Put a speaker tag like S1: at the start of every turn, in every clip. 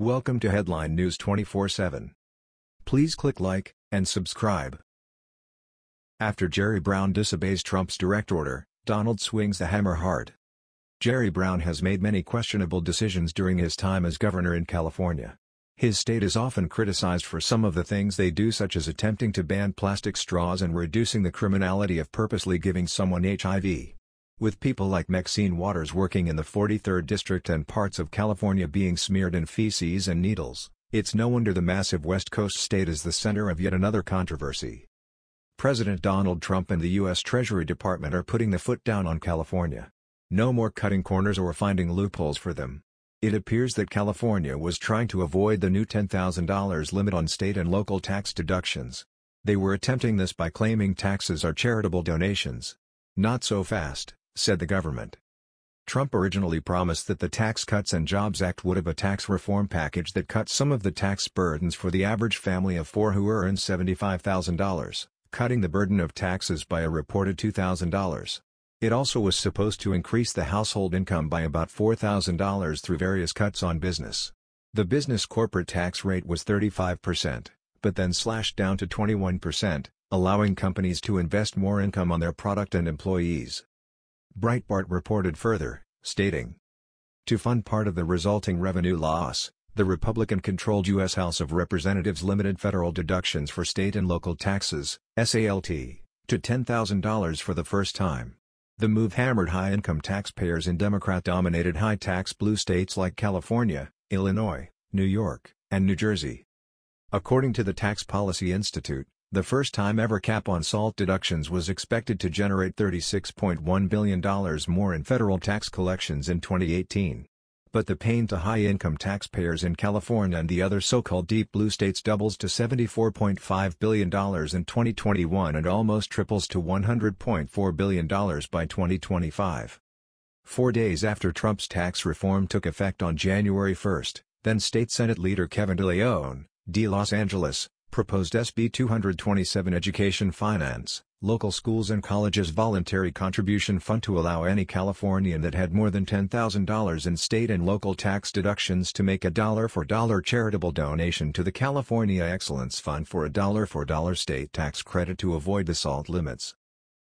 S1: Welcome to Headline News 24/7. Please click like and subscribe. After Jerry Brown disobeys Trump's direct order, Donald swings the hammer hard. Jerry Brown has made many questionable decisions during his time as governor in California. His state is often criticized for some of the things they do such as attempting to ban plastic straws and reducing the criminality of purposely giving someone HIV. With people like Maxine Waters working in the 43rd District and parts of California being smeared in feces and needles, it's no wonder the massive West Coast state is the center of yet another controversy. President Donald Trump and the U.S. Treasury Department are putting the foot down on California. No more cutting corners or finding loopholes for them. It appears that California was trying to avoid the new $10,000 limit on state and local tax deductions. They were attempting this by claiming taxes are charitable donations. Not so fast said the government. Trump originally promised that the Tax Cuts and Jobs Act would have a tax reform package that cut some of the tax burdens for the average family of four who earn $75,000, cutting the burden of taxes by a reported $2,000. It also was supposed to increase the household income by about $4,000 through various cuts on business. The business corporate tax rate was 35%, but then slashed down to 21%, allowing companies to invest more income on their product and employees. Breitbart reported further, stating, To fund part of the resulting revenue loss, the Republican-controlled U.S. House of Representatives limited federal deductions for state and local taxes, SALT, to $10,000 for the first time. The move hammered high-income taxpayers in Democrat-dominated high-tax blue states like California, Illinois, New York, and New Jersey. According to the Tax Policy Institute, the first-time ever cap on SALT deductions was expected to generate $36.1 billion more in federal tax collections in 2018. But the pain to high-income taxpayers in California and the other so-called deep blue states doubles to $74.5 billion in 2021 and almost triples to $100.4 billion by 2025. Four days after Trump's tax reform took effect on January 1, then State Senate leader Kevin De Leon, de Los Angeles, proposed SB 227 Education Finance, Local Schools and Colleges Voluntary Contribution Fund to allow any Californian that had more than $10,000 in state and local tax deductions to make a dollar-for-dollar charitable donation to the California Excellence Fund for a dollar-for-dollar state tax credit to avoid the SALT limits.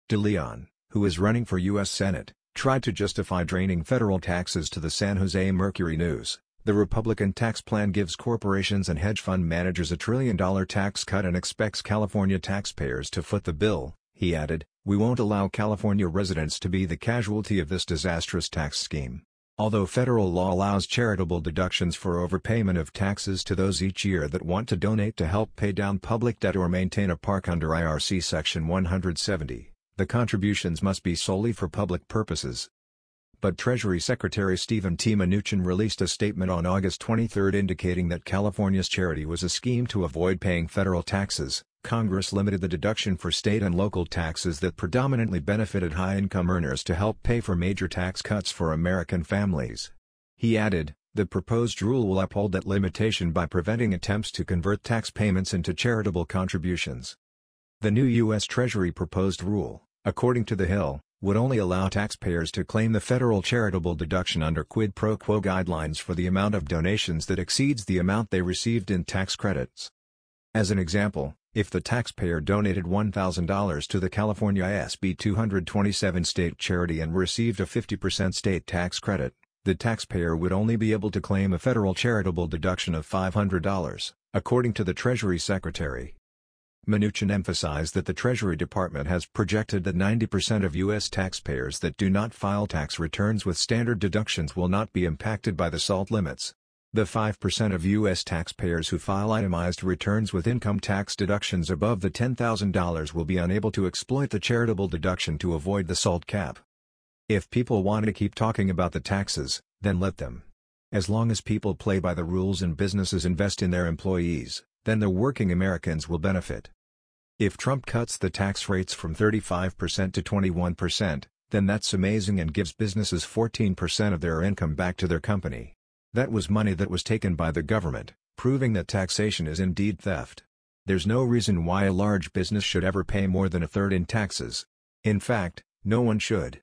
S1: De Leon, who is running for U.S. Senate, tried to justify draining federal taxes to the San Jose Mercury News. The Republican tax plan gives corporations and hedge fund managers a trillion-dollar tax cut and expects California taxpayers to foot the bill, he added, we won't allow California residents to be the casualty of this disastrous tax scheme. Although federal law allows charitable deductions for overpayment of taxes to those each year that want to donate to help pay down public debt or maintain a park under IRC Section 170, the contributions must be solely for public purposes, but Treasury Secretary Steven T. Mnuchin released a statement on August 23 indicating that California's charity was a scheme to avoid paying federal taxes. Congress limited the deduction for state and local taxes that predominantly benefited high-income earners to help pay for major tax cuts for American families. He added, the proposed rule will uphold that limitation by preventing attempts to convert tax payments into charitable contributions. The new U.S. Treasury proposed rule, according to The Hill, would only allow taxpayers to claim the federal charitable deduction under quid pro quo guidelines for the amount of donations that exceeds the amount they received in tax credits. As an example, if the taxpayer donated $1,000 to the California SB 227 state charity and received a 50% state tax credit, the taxpayer would only be able to claim a federal charitable deduction of $500, according to the Treasury Secretary. Mnuchin emphasized that the Treasury Department has projected that 90% of U.S. taxpayers that do not file tax returns with standard deductions will not be impacted by the SALT limits. The 5% of U.S. taxpayers who file itemized returns with income tax deductions above the $10,000 will be unable to exploit the charitable deduction to avoid the SALT cap. If people want to keep talking about the taxes, then let them. As long as people play by the rules and businesses invest in their employees, then the working Americans will benefit. If Trump cuts the tax rates from 35% to 21%, then that's amazing and gives businesses 14% of their income back to their company. That was money that was taken by the government, proving that taxation is indeed theft. There's no reason why a large business should ever pay more than a third in taxes. In fact, no one should.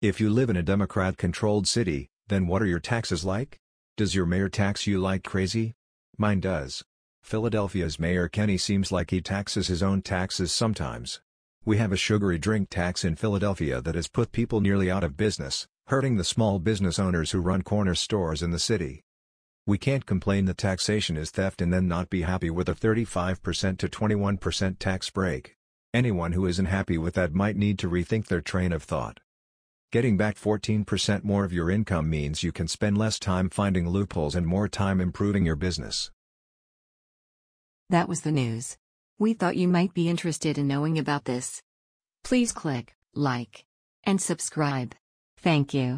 S1: If you live in a Democrat-controlled city, then what are your taxes like? Does your mayor tax you like crazy? Mine does. Philadelphia's Mayor Kenney seems like he taxes his own taxes sometimes. We have a sugary drink tax in Philadelphia that has put people nearly out of business, hurting the small business owners who run corner stores in the city. We can't complain that taxation is theft and then not be happy with a 35% to 21% tax break. Anyone who isn't happy with that might need to rethink their train of thought. Getting back 14% more of your income means you can spend less time finding loopholes and more time improving your business.
S2: That was the news. We thought you might be interested in knowing about this. Please click like and subscribe. Thank you.